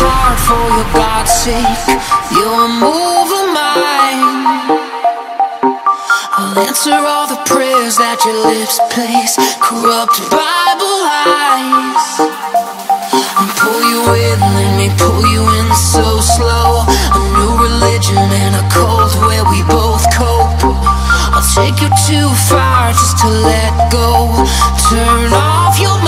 heart for your God's sake. You're of mine. I'll answer all the prayers that your lips place. Corrupt Bible lies. And pull you in, let me pull you in so slow. A new religion and a cult where we both cope. I'll take you too far just to let go. Turn off your mind.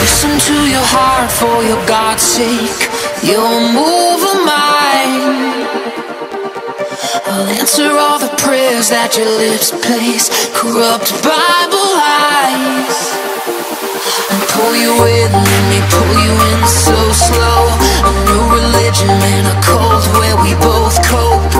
Listen to your heart for your God's sake. You'll move a mind. I'll answer all the prayers that your lips place. Corrupt Bible lies. And pull you in, let me pull you in so slow. A new religion and a cult where we both cope.